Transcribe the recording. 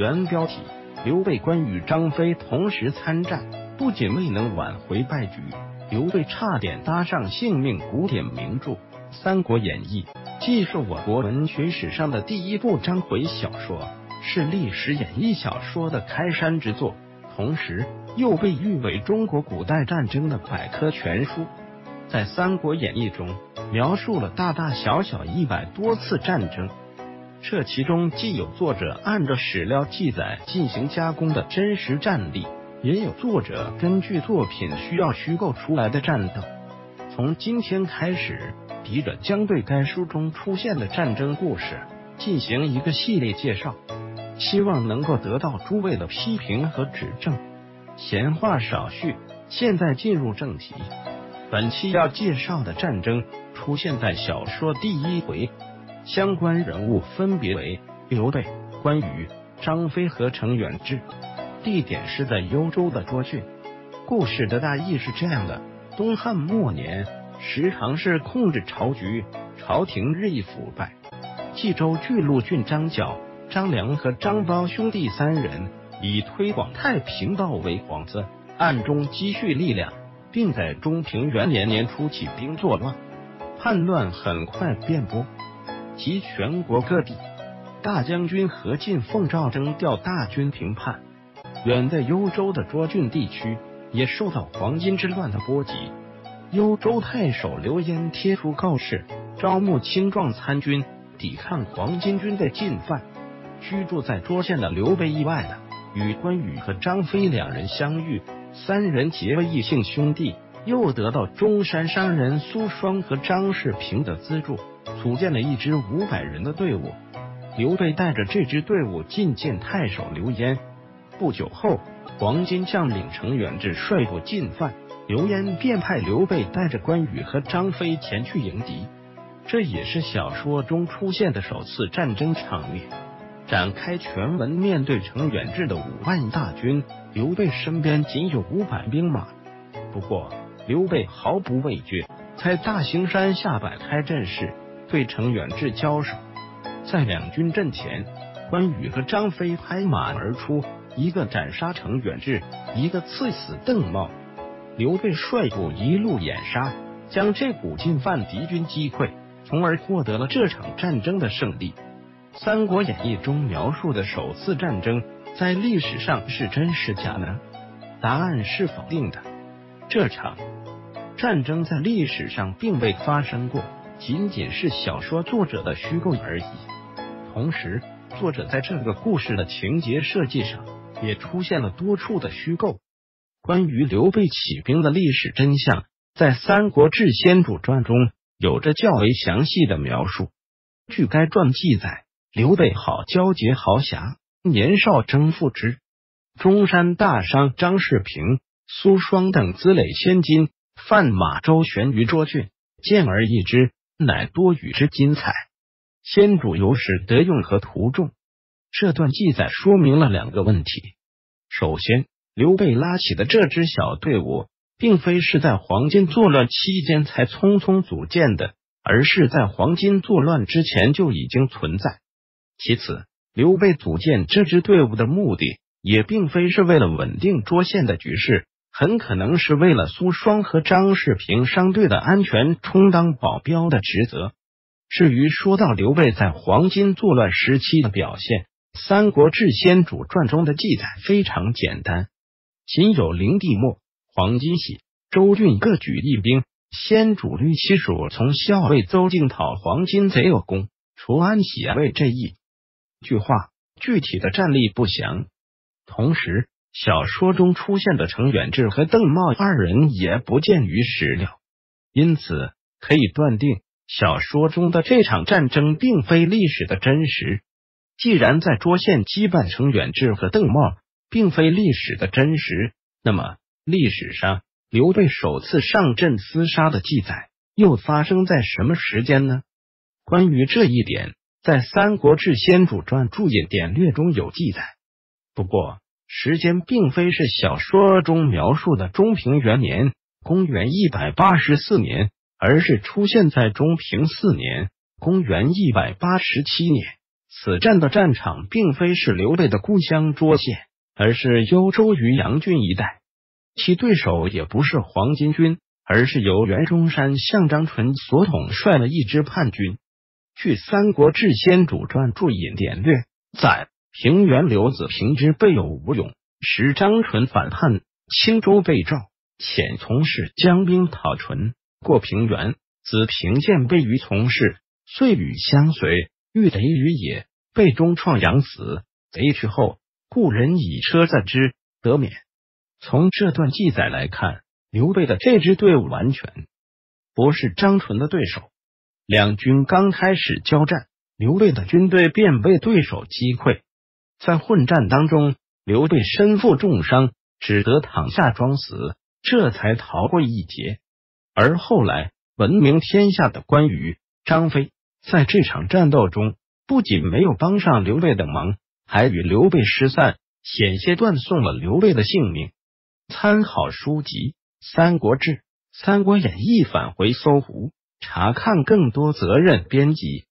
原标题：刘备、关羽、张飞同时参战，不仅未能挽回败局，刘备差点搭上性命。古典名著《三国演义》既是我国文学史上的第一部章回小说，是历史演义小说的开山之作，同时又被誉为中国古代战争的百科全书。在《三国演义》中，描述了大大小小一百多次战争。这其中既有作者按照史料记载进行加工的真实战例，也有作者根据作品需要虚构出来的战斗。从今天开始，笔者将对该书中出现的战争故事进行一个系列介绍，希望能够得到诸位的批评和指正。闲话少叙，现在进入正题。本期要介绍的战争出现在小说第一回。相关人物分别为刘备、关羽、张飞和程远志，地点是在幽州的涿郡。故事的大意是这样的：东汉末年，时常是控制朝局，朝廷日益腐败。冀州巨鹿郡张角、张良和张苞兄弟三人以推广太平道为幌子，暗中积蓄力量，并在中平元年年初起兵作乱，叛乱很快遍布。及全国各地，大将军何进奉诏征调大军平叛。远在幽州的涿郡地区也受到黄巾之乱的波及。幽州太守刘焉贴出告示，招募青壮参军，抵抗黄巾军的进犯。居住在涿县的刘备意外的与关羽和张飞两人相遇，三人结为异姓兄弟，又得到中山商人苏双和张世平的资助。组建了一支五百人的队伍，刘备带着这支队伍觐见太守刘焉。不久后，黄巾将领程远志率部进犯，刘焉便派刘备带着关羽和张飞前去迎敌。这也是小说中出现的首次战争场面。展开全文，面对程远志的五万大军，刘备身边仅有五百兵马。不过，刘备毫不畏惧，在大兴山下摆开阵势。对程远志交手，在两军阵前，关羽和张飞拍马而出，一个斩杀程远志，一个刺死邓茂。刘备率部一路掩杀，将这股进犯敌军击溃，从而获得了这场战争的胜利。《三国演义》中描述的首次战争，在历史上是真是假呢？答案是否定的。这场战争在历史上并未发生过。仅仅是小说作者的虚构而已。同时，作者在这个故事的情节设计上也出现了多处的虚构。关于刘备起兵的历史真相，在《三国志先主传》中有着较为详细的描述。据该传记载，刘备好交结豪侠，年少征赋之中山大商张世平、苏双等资累千金，贩马周旋于涿郡，见而易之。乃多与之精彩，先主有使得用和图重。这段记载说明了两个问题：首先，刘备拉起的这支小队伍，并非是在黄巾作乱期间才匆匆组建的，而是在黄巾作乱之前就已经存在。其次，刘备组建这支队伍的目的，也并非是为了稳定涿县的局势。很可能是为了苏双和张世平商队的安全充当保镖的职责。至于说到刘备在黄巾作乱时期的表现，《三国志先主传》中的记载非常简单，仅有灵帝末、黄巾喜、周俊各举义兵，先主率其属从校尉邹靖讨黄巾贼有功，除安喜为这一句话，具体的战力不详。同时。小说中出现的程远志和邓茂二人也不见于史料，因此可以断定小说中的这场战争并非历史的真实。既然在涿县击败程远志和邓茂并非历史的真实，那么历史上刘备首次上阵厮杀的记载又发生在什么时间呢？关于这一点，在《三国志先主传注引典略中有记载，不过。时间并非是小说中描述的中平元年（公元一百八十四年），而是出现在中平四年（公元一百八十七年）。此战的战场并非是刘备的故乡涿县，而是幽州渔阳郡一带。其对手也不是黄巾军，而是由袁中山向张纯所统帅的一支叛军。据《三国志先主传》注引典略，载平原刘子平之备有吴勇，使张纯反叛青州被赵，遣从事将兵讨纯。过平原，子平见备于从事，遂与相随，欲贼于野，被中创养死。贼去后，故人以车载之，得免。从这段记载来看，刘备的这支队伍完全不是张纯的对手。两军刚开始交战，刘备的军队便被对手击溃。在混战当中，刘备身负重伤，只得躺下装死，这才逃过一劫。而后来闻名天下的关羽、张飞，在这场战斗中不仅没有帮上刘备的忙，还与刘备失散，险些断送了刘备的性命。参考书籍《三国志》《三国演义》，返回搜狐查看更多责任编辑。